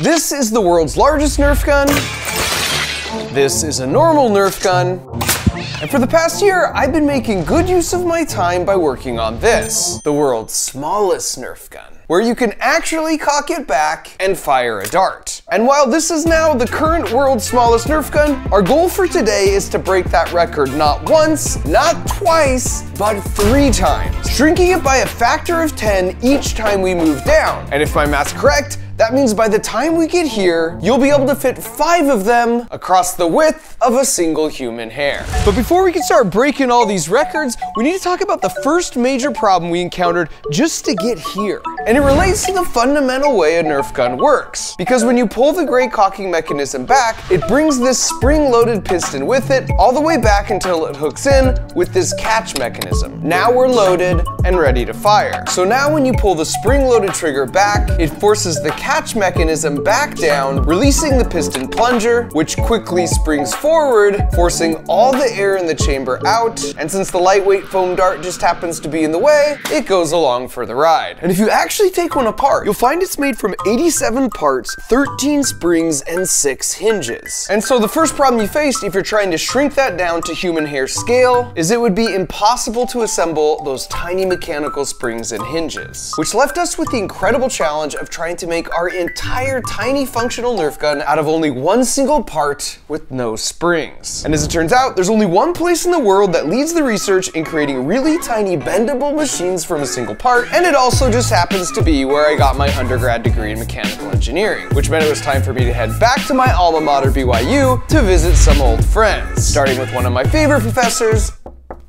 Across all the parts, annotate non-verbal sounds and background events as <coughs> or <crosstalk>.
This is the world's largest Nerf gun. This is a normal Nerf gun. And for the past year, I've been making good use of my time by working on this, the world's smallest Nerf gun where you can actually cock it back and fire a dart. And while this is now the current world's smallest Nerf gun, our goal for today is to break that record not once, not twice, but three times, shrinking it by a factor of 10 each time we move down. And if my math's correct, that means by the time we get here, you'll be able to fit five of them across the width of a single human hair. But before we can start breaking all these records, we need to talk about the first major problem we encountered just to get here. And it relates to the fundamental way a Nerf gun works. Because when you pull the gray cocking mechanism back, it brings this spring-loaded piston with it all the way back until it hooks in with this catch mechanism. Now we're loaded and ready to fire. So now when you pull the spring-loaded trigger back, it forces the catch mechanism back down, releasing the piston plunger, which quickly springs forward, forcing all the air in the chamber out. And since the lightweight foam dart just happens to be in the way, it goes along for the ride. And if you actually take one apart, you'll find it's made from 87 parts, 13 springs, and 6 hinges. And so the first problem you faced if you're trying to shrink that down to human hair scale is it would be impossible to assemble those tiny mechanical springs and hinges, which left us with the incredible challenge of trying to make our entire tiny functional Nerf gun out of only one single part with no springs. And as it turns out, there's only one place in the world that leads the research in creating really tiny bendable machines from a single part, and it also just happens to be where I got my undergrad degree in mechanical engineering, which meant it was time for me to head back to my alma mater BYU to visit some old friends, starting with one of my favorite professors,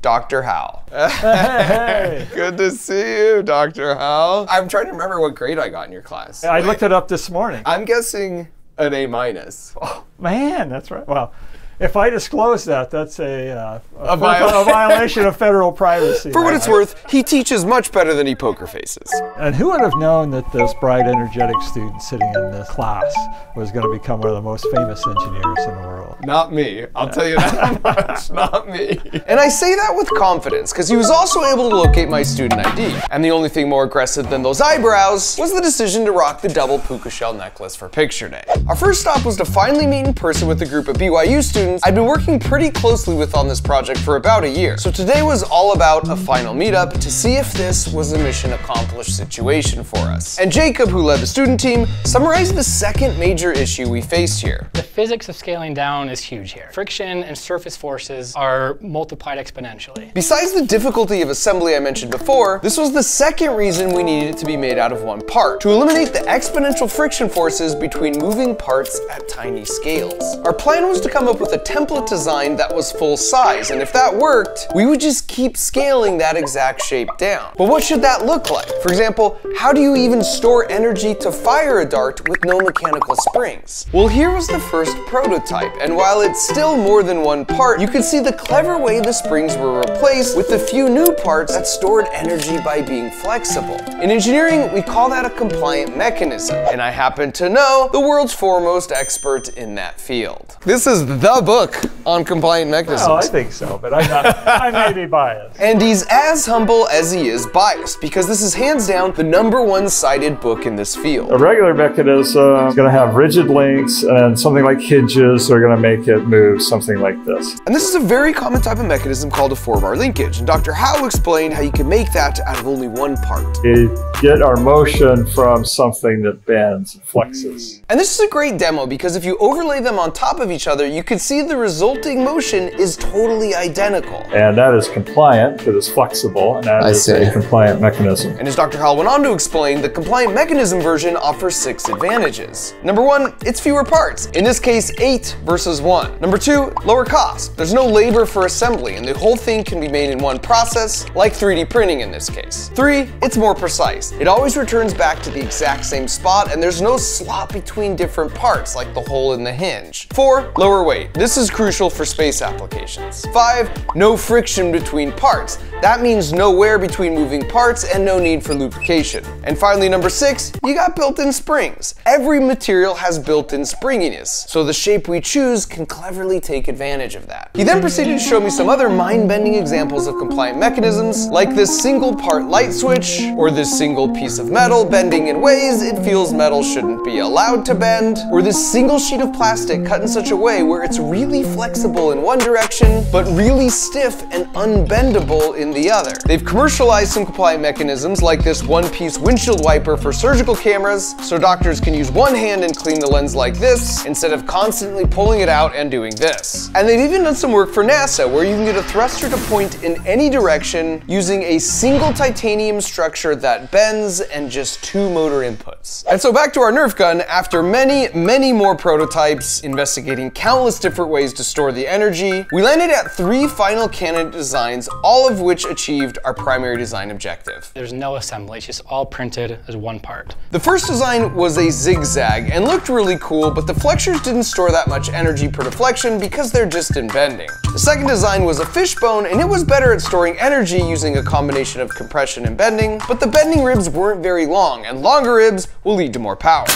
Dr. Howell. Hey. <laughs> Good to see you, Dr. Howell. I'm trying to remember what grade I got in your class. I looked it up this morning. I'm guessing an A minus. Oh, man, that's right. Well, if I disclose that, that's a, uh, a, A viola- a violation of federal <laughs> privacy. For what it's worth, he teaches much better than he poker faces. And who would have known that this bright, energetic student sitting in this class was going to become one of the most famous engineers in the world? Not me. I'll tell you that <laughs> much. Not me. And I say that with confidence because he was also able to locate my student ID. And the only thing more aggressive than those eyebrows was the decision to rock the double puka shell necklace for picture day. Our first stop was to finally meet in person with a group of BYU students I'd been working pretty closely with on this project for about a year. So today was all about a final meetup to see if this was a mission accomplished situation for us. And Jacob, who led the student team, summarized the second major issue we faced here. The physics of scaling down is huge here. Friction and surface forces are multiplied exponentially. Besides the difficulty of assembly I mentioned before, this was the second reason we needed it to be made out of one part, to eliminate the exponential friction forces between moving parts at tiny scales. Our plan was to come up with a template design that was full size, and if that worked, we would just keep scaling that exact shape down. But what should that look like? For example, how do you even store energy to fire a dart with no mechanical springs? Well, here was the first prototype, and while it's still more than one part, you can see the clever way the springs were replaced with the few new parts that stored energy by being flexible. In engineering, we call that a compliant mechanism, and I happen to know the world's foremost expert in that field. This is the book on compliant mechanisms. Oh, I think so, but I'm not, I may be biased. <laughs> And he's as humble as he is biased, because this is hands down the number one cited book in this field. A regular mechanism is going to have rigid links, and something like hinges are going to make it move something like this. And this is a very common type of mechanism called a four-bar linkage, and Dr. Howell explained how you can make that out of only one part. We get our motion from something that bends and flexes. And this is a great demo because if you overlay them on top of each other, you can see the resulting motion is totally identical. And that is compliant because it's flexible, and that I is see. a compliant mechanism. And as Dr. Howell went on to explain, the compliant mechanism version offers six advantages. Number one, it's fewer parts. In this case, eight versus one. Number two, lower cost. There's no labor for assembly, and the whole thing can be made in one process, like 3D printing in this case. Three, it's more precise. It always returns back to the exact same spot, and there's no slot between different parts, like the hole in the hinge. Four, lower weight. This is crucial for space applications. 5. No friction between parts. That means no wear between moving parts and no need for lubrication. And finally, number 6, you got built-in springs. Every material has built-in springiness, so the shape we choose can cleverly take advantage of that. He then proceeded to show me some other mind-bending examples of compliant mechanisms, like this single part light switch, or this single piece of metal bending in ways it feels metal shouldn't be allowed to bend, or this single sheet of plastic cut in such a way where it's really flexible in one direction, but really stiff and unbendable in the other. They've commercialized some compliant mechanisms like this one-piece windshield wiper for surgical cameras, so doctors can use one hand and clean the lens like this, instead of constantly pulling it out and doing this. And they've even done some work for NASA, where you can get a thruster to point in any direction using a single titanium structure that bends and just two motor inputs. And so back to our Nerf gun, after many, many more prototypes, investigating countless different ways to store the energy, we landed at three final candidate designs, all of which achieved our primary design objective. There's no assembly, it's just all printed as one part. The first design was a zigzag and looked really cool, but the flexures didn't store that much energy per deflection because they're just in bending. The second design was a fishbone and it was better at storing energy using a combination of compression and bending, but the bending ribs weren't very long and longer ribs will lead to more power.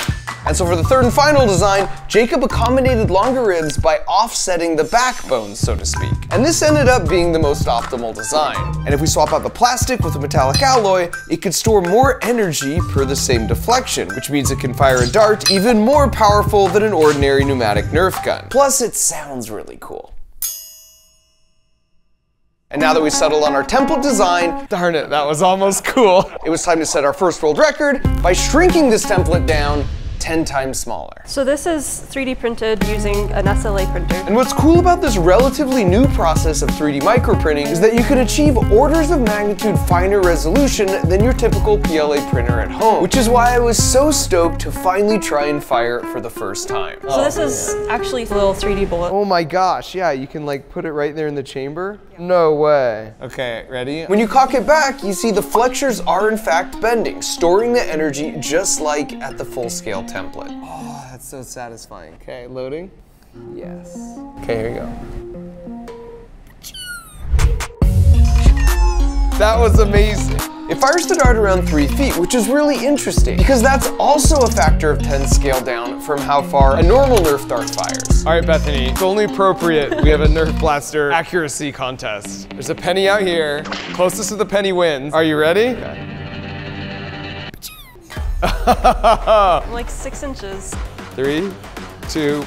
And so for the third and final design, Jacob accommodated longer ribs by offsetting the backbone, so to speak. And this ended up being the most optimal design. And if we swap out the plastic with a metallic alloy, it could store more energy per the same deflection, which means it can fire a dart even more powerful than an ordinary pneumatic Nerf gun. Plus, it sounds really cool. And now that we've settled on our template design, darn it, that was almost cool. It was time to set our first world record by shrinking this template down 10 times smaller. So this is 3D printed using an SLA printer. And what's cool about this relatively new process of 3D microprinting is that you can achieve orders of magnitude finer resolution than your typical PLA printer at home, which is why I was so stoked to finally try and fire it for the first time. So this is actually a little 3D bullet. Oh my gosh, yeah, you can like put it right there in the chamber? No way. Okay, ready? When you cock it back, you see the flexures are in fact bending, storing the energy just like at the full scale template. Oh, that's so satisfying. Okay, loading. Yes. Okay, here you go. That was amazing. It fires the dart around three feet, which is really interesting because that's also a factor of 10 scale down from how far a normal Nerf dart fires. All right, Bethany, it's only appropriate we have a Nerf blaster accuracy contest. There's a penny out here. Closest to the penny wins. Are you ready? <laughs> like six inches. Three, two.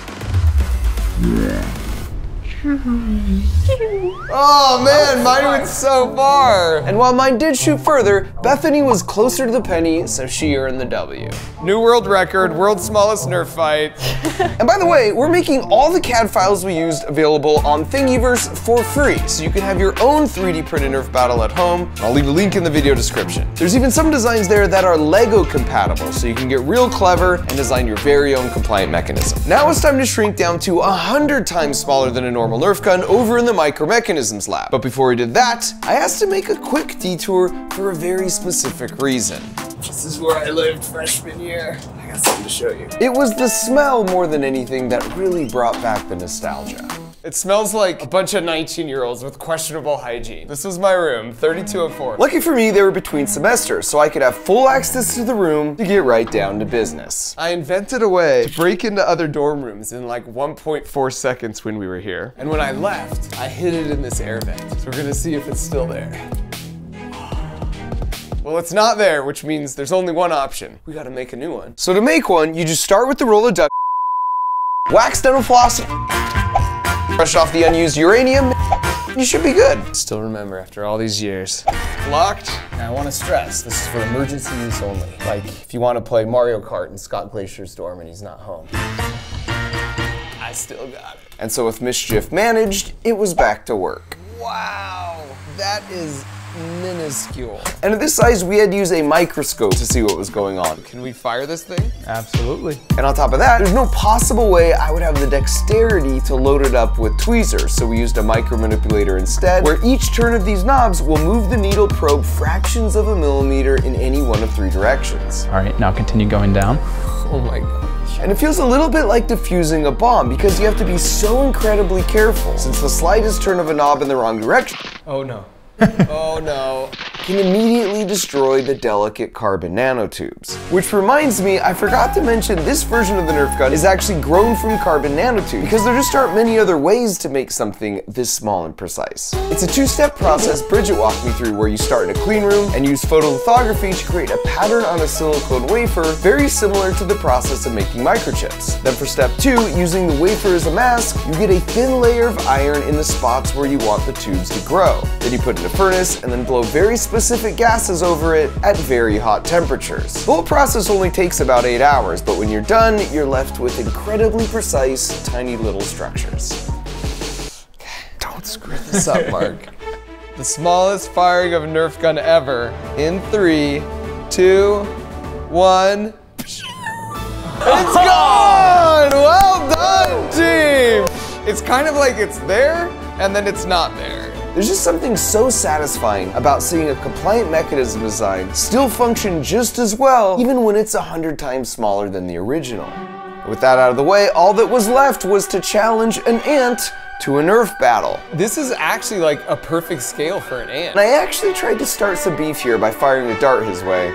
Oh man, mine went so far. And while mine did shoot further, Bethany was closer to the penny, so she earned the W. New world record, world's smallest Nerf fight. and by the way, we're making all the CAD files we used available on Thingiverse for free, so you can have your own 3D printed Nerf battle at home. I'll leave a link in the video description. There's even some designs there that are Lego compatible, so you can get real clever and design your very own compliant mechanism. Now it's time to shrink down to 100 times smaller than a normal Nerf gun over in the Micro Mechanisms lab. But before we did that, I asked to make a quick detour for a very specific reason. This is where I lived freshman year. I got something to show you. It was the smell more than anything that really brought back the nostalgia. It smells like a bunch of 19 year olds with questionable hygiene. This was my room, 3204. Lucky for me, they were between semesters, so I could have full access to the room to get right down to business. I invented a way to break into other dorm rooms in like 1.4 seconds when we were here. And when I left, I hid it in this air vent. So we're gonna see if it's still there. Well, it's not there, which means there's only one option. We gotta make a new one. So to make one, you just start with the roll of duct, wax dental floss, brush off the unused uranium, you should be good. Still remember after all these years. Locked. Now I want to stress, this is for emergency use only. Like if you want to play Mario Kart in Scott Glacier's dorm and he's not home. I still got it. And so with mischief managed, it was back to work. Wow, that is minuscule. And at this size, we had to use a microscope to see what was going on. Can we fire this thing? Absolutely. And on top of that, there's no possible way I would have the dexterity to load it up with tweezers, so we used a micro manipulator instead, where each turn of these knobs will move the needle probe fractions of a millimeter in any one of three directions. All right, now continue going down. Oh my god. And it feels a little bit like defusing a bomb because you have to be so incredibly careful since the slightest turn of a knob in the wrong direction. Oh no. Oh no. Can immediately destroy the delicate carbon nanotubes. Which reminds me, I forgot to mention this version of the Nerf gun is actually grown from carbon nanotubes because there just aren't many other ways to make something this small and precise. It's a two-step process Bridget walked me through where you start in a clean room and use photolithography to create a pattern on a silicone wafer very similar to the process of making microchips. Then for step two, using the wafer as a mask, you get a thin layer of iron in the spots where you want the tubes to grow. Then you put in a furnace and then blow very specific gases over it at very hot temperatures. The whole process only takes about 8 hours, but when you're done, you're left with incredibly precise, tiny little structures. Don't screw this up, <laughs> Mark. the smallest firing of a Nerf gun ever in three, two, one. It's <laughs> gone! Well done, team! It's kind of like it's there, and then it's not there. There's just something so satisfying about seeing a compliant mechanism design still function just as well, even when it's a hundred times smaller than the original. With that out of the way, all that was left was to challenge an ant to a Nerf battle. This is actually like a perfect scale for an ant. And I actually tried to start some beef here by firing a dart his way,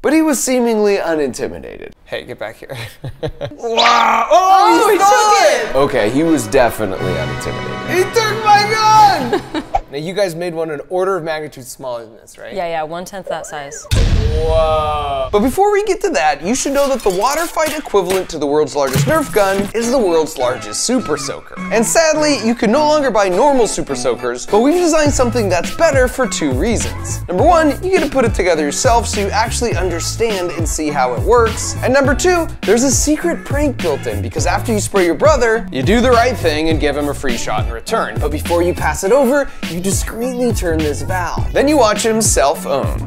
but he was seemingly unintimidated. Hey, get back here. <laughs> wow! Oh, oh he, took it! Okay, he was definitely unintimidated. He took my gun! <laughs> now, you guys made one an order of magnitude smaller than this, right? Yeah, yeah, one tenth that size. Whoa. But before we get to that, you should know that the water fight equivalent to the world's largest Nerf gun is the world's largest Super Soaker. And sadly, you can no longer buy normal Super Soakers, but we've designed something that's better for two reasons. Number one, you get to put it together yourself so you actually understand and see how it works. And number two, there's a secret prank built in because after you spray your brother, you do the right thing and give him a free shot in return. But before you pass it over, you discreetly turn this valve. Then you watch him self-own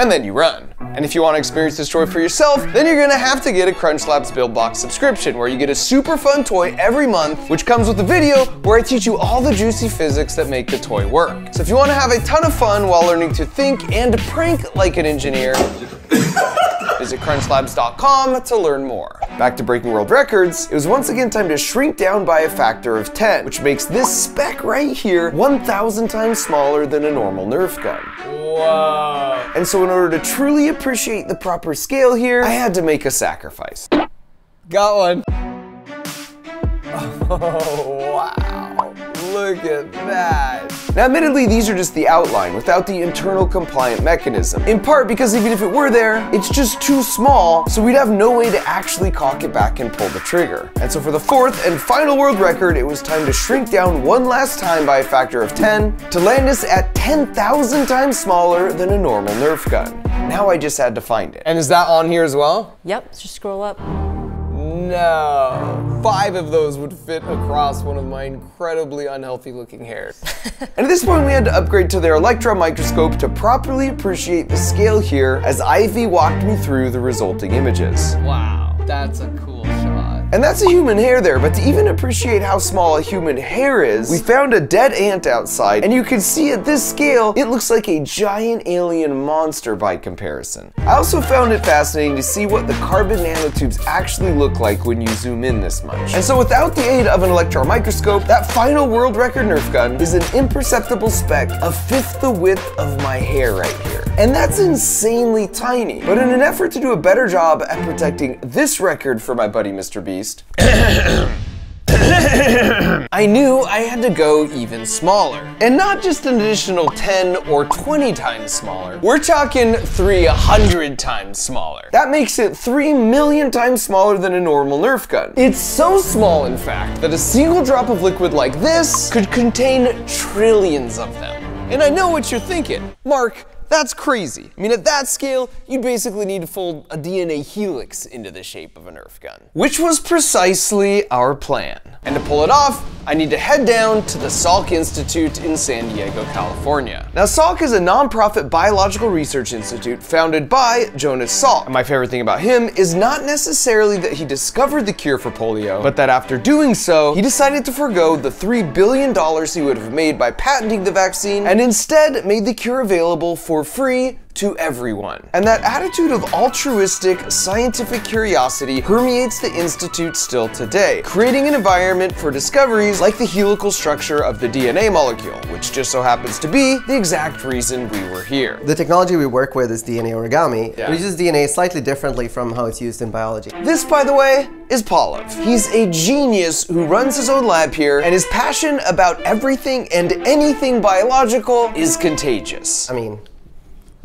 and then you run. And if you want to experience this toy for yourself, then you're gonna have to get a CrunchLabs Build Box subscription where you get a super fun toy every month, which comes with a video where I teach you all the juicy physics that make the toy work. So if you want to have a ton of fun while learning to think and prank like an engineer, Visit crunchlabs.com to learn more. Back to breaking world records, it was once again time to shrink down by a factor of 10, which makes this spec right here 1,000 times smaller than a normal Nerf gun. Whoa. And so in order to truly appreciate the proper scale here, I had to make a sacrifice. Got one. <laughs> Oh, wow. Look at that. Now, admittedly, these are just the outline without the internal compliant mechanism. In part because even if it were there, it's just too small, so we'd have no way to actually cock it back and pull the trigger. And so for the fourth and final world record, it was time to shrink down one last time by a factor of 10 to land us at 10,000 times smaller than a normal Nerf gun. Now I just had to find it. And is that on here as well? Yep, just scroll up. No. Five of those would fit across one of my incredibly unhealthy looking hairs. <laughs> and at this point we had to upgrade to their electron microscope to properly appreciate the scale here as Ivy walked me through the resulting images. Wow, that's a cool shot. And that's a human hair there, but to even appreciate how small a human hair is, we found a dead ant outside, and you can see at this scale, it looks like a giant alien monster by comparison. I also found it fascinating to see what the carbon nanotubes actually look like when you zoom in this much. And so without the aid of an electron microscope, that final world record Nerf gun is an imperceptible speck a fifth the width of my hair right here. And that's insanely tiny. But in an effort to do a better job at protecting this record for my buddy Mr. Beast, <coughs> I knew I had to go even smaller. And not just an additional 10 or 20 times smaller. We're talking 300 times smaller. That makes it 3 million times smaller than a normal Nerf gun. It's so small, in fact, that a single drop of liquid like this could contain trillions of them. And I know what you're thinking. Mark, that's crazy. I mean, at that scale, you'd basically need to fold a DNA helix into the shape of a Nerf gun. Which was precisely our plan. And to pull it off, I need to head down to the Salk Institute in San Diego, California. Now, Salk is a nonprofit biological research institute founded by Jonas Salk. And my favorite thing about him is not necessarily that he discovered the cure for polio, but that after doing so, he decided to forego the $3 billion he would have made by patenting the vaccine and instead made the cure available for for free to everyone. And that attitude of altruistic, scientific curiosity permeates the Institute still today, creating an environment for discoveries like the helical structure of the DNA molecule, which just so happens to be the exact reason we were here. The technology we work with is DNA origami. Yeah. We use DNA slightly differently from how it's used in biology. This, by the way, is Pallav. He's a genius who runs his own lab here, and his passion about everything and anything biological is contagious. I mean,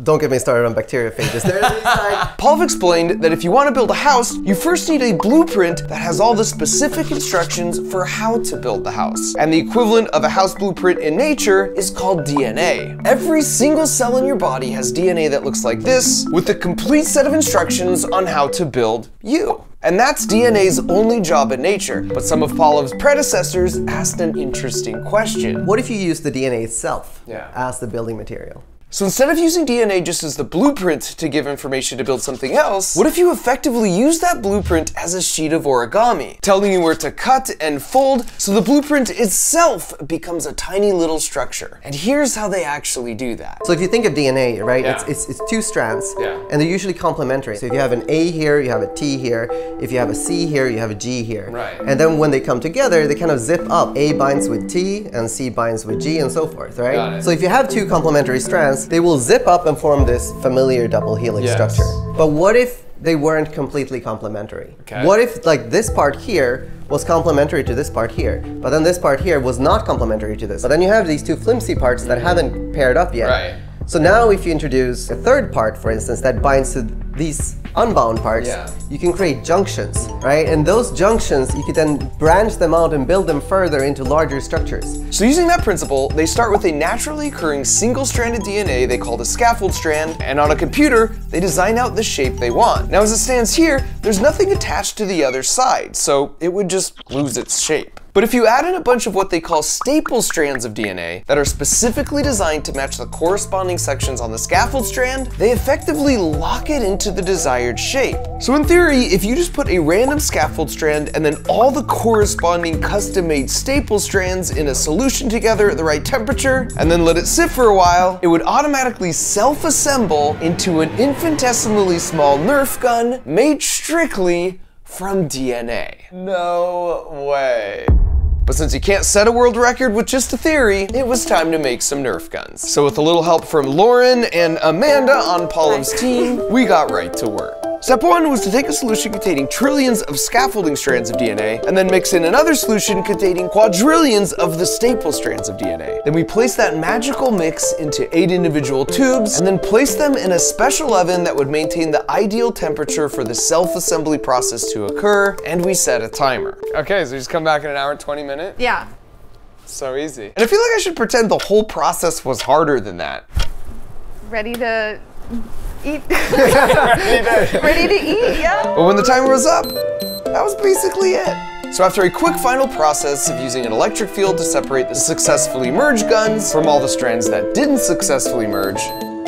don't get me started on bacteriophages. They're. <laughs> Pallav explained that if you want to build a house, you first need a blueprint that has all the specific instructions for how to build the house. And the equivalent of a house blueprint in nature is called DNA. Every single cell in your body has DNA that looks like this, with a complete set of instructions on how to build you. And that's DNA's only job in nature. But some of Pallav's predecessors asked an interesting question. What if you use the DNA itself Yeah. as the building material? So instead of using DNA just as the blueprint to give information to build something else, what if you effectively use that blueprint as a sheet of origami, telling you where to cut and fold so the blueprint itself becomes a tiny little structure? And here's how they actually do that. So if you think of DNA, right, Yeah. it's, it's, it's two strands, Yeah. and they're usually complementary. So if you have an A here, you have a T here. If you have a C here, you have a G here. Right. And then when they come together, they kind of zip up. A binds with T, and C binds with G, and so forth, right? Got it. So if you have two complementary strands, they will zip up and form this familiar double helix Yes. structure. But what if they weren't completely complementary? Okay. What if like this part here was complementary to this part here, but then this part here was not complementary to this? But then you have these two flimsy parts that haven't paired up yet. Right. So now if you introduce a third part, for instance, that binds to these unbound parts, Yeah. you can create junctions, right? And those junctions, you could then branch them out and build them further into larger structures. So using that principle, they start with a naturally occurring single-stranded DNA they call the scaffold strand, and on a computer, they design out the shape they want. Now as it stands here, there's nothing attached to the other side, so it would just lose its shape. But if you add in a bunch of what they call staple strands of DNA that are specifically designed to match the corresponding sections on the scaffold strand, they effectively lock it into the desired shape. So in theory, if you just put a random scaffold strand and then all the corresponding custom-made staple strands in a solution together at the right temperature, and then let it sit for a while, it would automatically self-assemble into an infinitesimally small Nerf gun made strictly from DNA. No way. But since you can't set a world record with just a theory, it was time to make some Nerf guns. So with a little help from Lauren and Amanda on Pallav's team, we got right to work. Step one was to take a solution containing trillions of scaffolding strands of DNA, and then mix in another solution containing quadrillions of the staple strands of DNA. Then we place that magical mix into eight individual tubes, and then place them in a special oven that would maintain the ideal temperature for the self-assembly process to occur, and we set a timer. Okay, so just come back in an hour and 20 minutes? Yeah. So easy. And I feel like I should pretend the whole process was harder than that. Ready to eat. <laughs> Ready to eat, yeah. But when the timer was up, that was basically it. So after a quick final process of using an electric field to separate the successfully merged guns from all the strands that didn't successfully merge,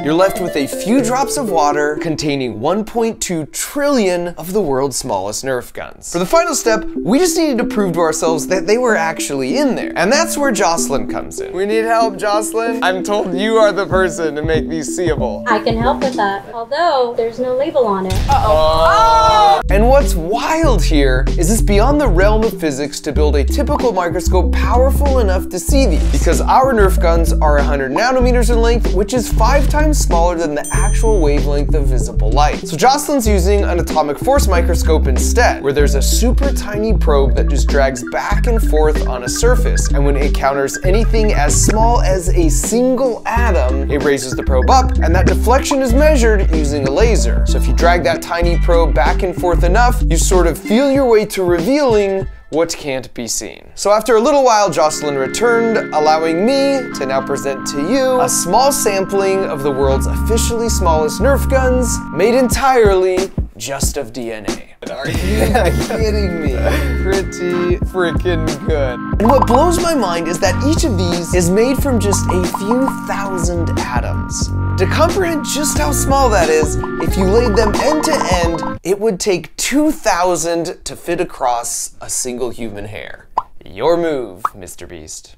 you're left with a few drops of water containing 1.2 trillion of the world's smallest Nerf guns. For the final step, we just needed to prove to ourselves that they were actually in there. And that's where Jocelyn comes in. We need help, Jocelyn. I'm told you are the person to make these seeable. I can help with that, although there's no label on it. Oh! And what's wild here is it's beyond the realm of physics to build a typical microscope powerful enough to see these, because our Nerf guns are 100 nanometers in length, which is five times smaller than the actual wavelength of visible light. So Jocelyn's using an atomic force microscope instead, where there's a super tiny probe that just drags back and forth on a surface, and when it encounters anything as small as a single atom, it raises the probe up, and that deflection is measured using a laser. So if you drag that tiny probe back and forth enough, you sort of feel your way to revealing what can't be seen. So after a little while, Jocelyn returned, allowing me to now present to you a small sampling of the world's officially smallest Nerf guns, made entirely just of DNA. Are <laughs> you kidding me? Pretty freaking good. And what blows my mind is that each of these is made from just a few thousand atoms. To comprehend just how small that is, if you laid them end to end, it would take 2,000 to fit across a single human hair. Your move, Mr. Beast.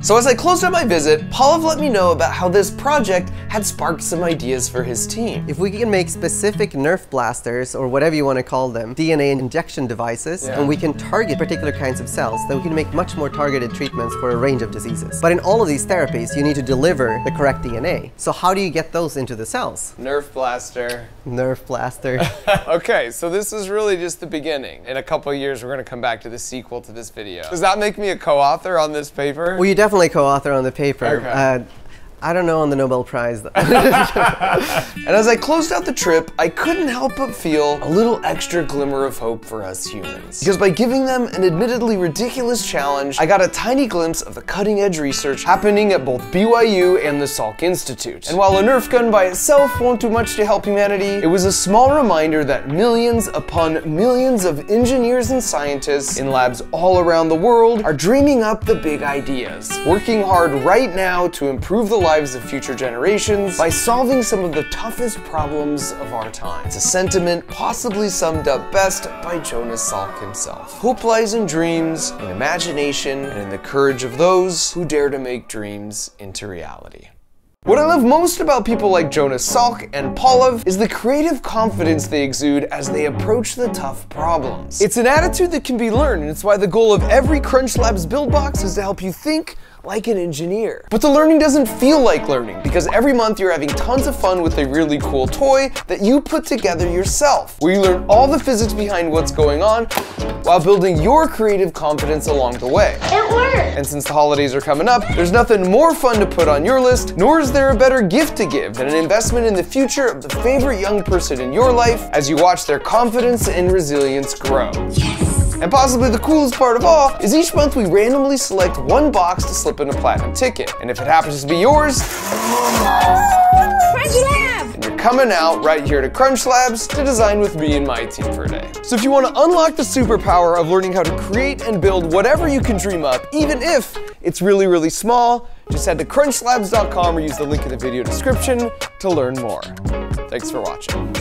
So as I closed out my visit, Pallav let me know about how this project had sparked some ideas for his team. If we can make specific Nerf blasters, or whatever you want to call them, DNA injection devices, Yeah. and we can target particular kinds of cells, then we can make much more targeted treatments for a range of diseases. But in all of these therapies, you need to deliver the correct DNA. So how do you get those into the cells? Nerf blaster. Nerf blaster. <laughs> okay, so this is really just the beginning. In a couple of years, we're gonna come back to the sequel to this video. Does that make me a co-author on this paper? Well, you definitely co-author on the paper. Okay. Uh, I don't know on the Nobel Prize. though. <laughs> And as I closed out the trip, I couldn't help but feel a little extra glimmer of hope for us humans. Because by giving them an admittedly ridiculous challenge, I got a tiny glimpse of the cutting edge research happening at both BYU and the Salk Institute. And while a Nerf gun by itself won't do much to help humanity, it was a small reminder that millions upon millions of engineers and scientists in labs all around the world are dreaming up the big ideas, working hard right now to improve the lives of future generations by solving some of the toughest problems of our time. It's a sentiment possibly summed up best by Jonas Salk himself. Hope lies in dreams, in imagination, and in the courage of those who dare to make dreams into reality. What I love most about people like Jonas Salk and Pallav is the creative confidence they exude as they approach the tough problems. It's an attitude that can be learned, and it's why the goal of every CrunchLabs build box is to help you think like an engineer. But the learning doesn't feel like learning because every month you're having tons of fun with a really cool toy that you put together yourself, where you learn all the physics behind what's going on while building your creative confidence along the way. It worked! And since the holidays are coming up, there's nothing more fun to put on your list, nor is there a better gift to give than an investment in the future of the favorite young person in your life as you watch their confidence and resilience grow. And possibly the coolest part of all is each month we randomly select one box to slip in a platinum ticket. And if it happens to be yours, and you're coming out right here to CrunchLabs to design with me and my team for a day. So if you want to unlock the superpower of learning how to create and build whatever you can dream up, even if it's really, really small, just head to crunchlabs.com or use the link in the video description to learn more. Thanks for watching.